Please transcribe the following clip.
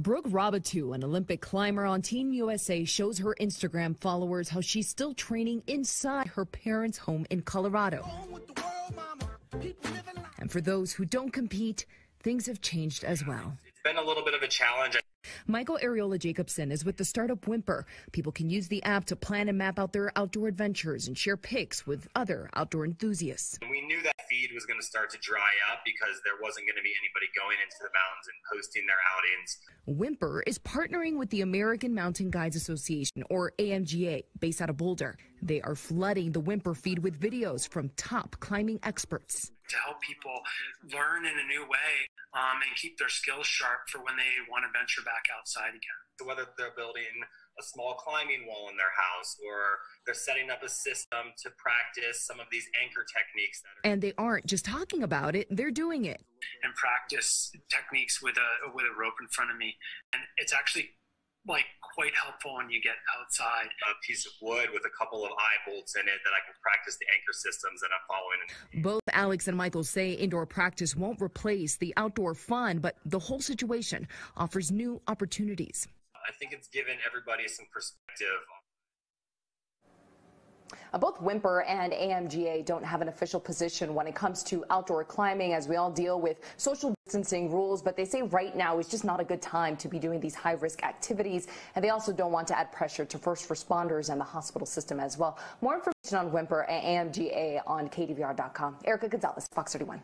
Brooke Raboutou, an Olympic climber on Team USA, shows her Instagram followers how she's still training inside her parents' home in Colorado. And for those who don't compete, things have changed as well. It's been a little bit of a challenge. Michael Ariola Jacobson is with the startup Whympr. People can use the app to plan and map out their outdoor adventures and share pics with other outdoor enthusiasts. We knew that was going to start to dry up because there wasn't going to be anybody going into the mountains and posting their outings. Whympr is partnering with the American Mountain Guides Association, or AMGA, based out of Boulder. They are flooding the Whympr feed with videos from top climbing experts. To help people learn in a new way um, and keep their skills sharp for when they want to venture back outside again. So whether they're building a small climbing wall in their house or they're setting up a system to practice some of these anchor techniques. and they aren't just talking about it, they're doing it. And practice techniques with a with a rope in front of me. And it's actually like quite helpful when you get outside. A piece of wood with a couple of eye bolts in it that I can practice the anchor systems that I'm following. Both Alex and Michael say indoor practice won't replace the outdoor fun, but the whole situation offers new opportunities. I think it's given everybody some perspective uh, both Whympr and AMGA don't have an official position when it comes to outdoor climbing as we all deal with social distancing rules, but they say right now is just not a good time to be doing these high risk activities. And they also don't want to add pressure to first responders and the hospital system as well. More information on Whympr and AMGA on KDVR.com. Erica Gonzalez, Fox 31.